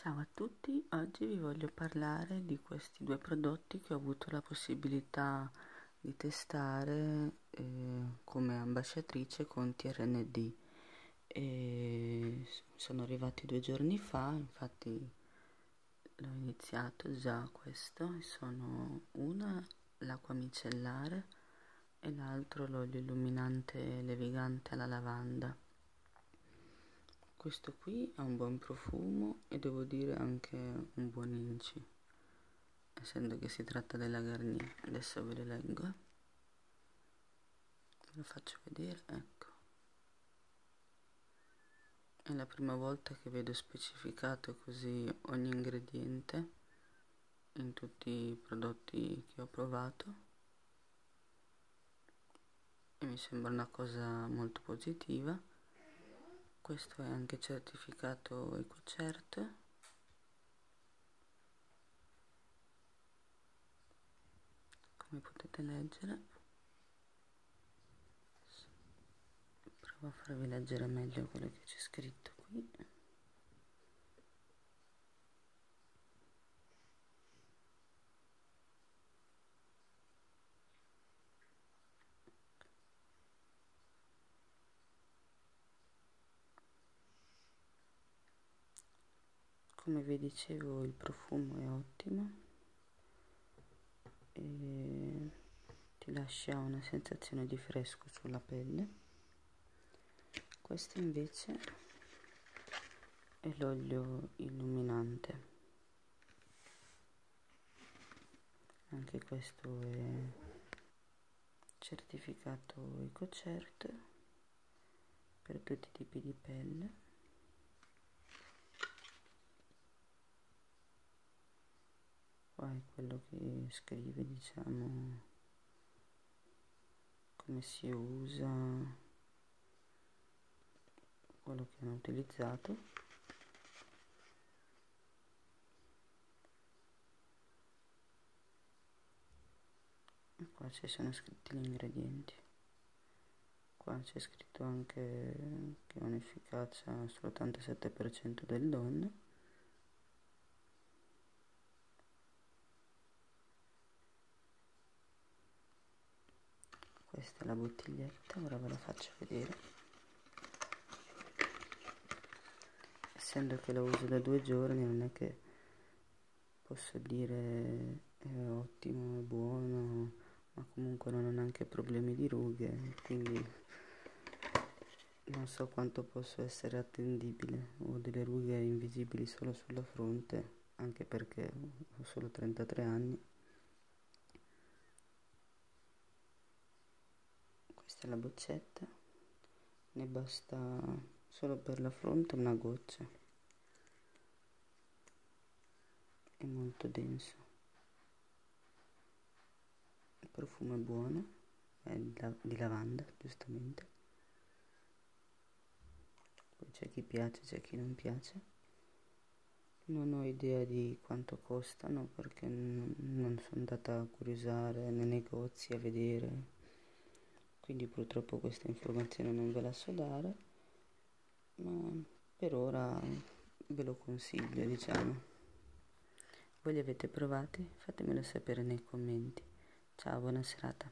Ciao a tutti, oggi vi voglio parlare di questi due prodotti che ho avuto la possibilità di testare eh, come ambasciatrice con TRND. E sono arrivati due giorni fa, infatti l'ho iniziato già questo, sono una l'acqua micellare e l'altro l'olio illuminante levigante alla lavanda questo qui ha un buon profumo e devo dire anche un buon inci essendo che si tratta della Garnier. Adesso ve le leggo ve lo faccio vedere ecco. È la prima volta che vedo specificato così ogni ingrediente in tutti i prodotti che ho provato. E mi sembra una cosa molto positiva questo è anche certificato EcoCert come potete leggere. Provo a farvi leggere meglio quello che c'è scritto qui come vi dicevo il profumo è ottimo e ti lascia una sensazione di fresco sulla pelle. Questo invece è l'olio illuminante. Anche questo è certificato EcoCert per tutti i tipi di pelle è quello che scrive diciamo come si usa quello che hanno utilizzato. E qua ci sono scritti gli ingredienti. Qua c'è scritto anche che ha un'efficacia sull'87% delle donne questa è la bottiglietta ora ve la faccio vedere. Essendo che lo uso da due giorni non è che posso dire è ottimo è buono ma comunque non ho neanche problemi di rughe quindi non so quanto posso essere attendibile. Ho delle rughe invisibili solo sulla fronte anche perché ho solo 33 anni questa è la boccetta ne basta solo per la fronte una goccia. È molto denso. Il profumo è buono è di lavanda giustamente. Poi c'è chi piace c'è chi non piace. Non ho idea di quanto costano perché non sono andata a curiosare nei negozi a vedere quindi purtroppo questa informazione non ve la so dare ma per ora ve lo consiglio diciamo. Voi li avete provati? Fatemelo sapere nei commenti. Ciao buona serata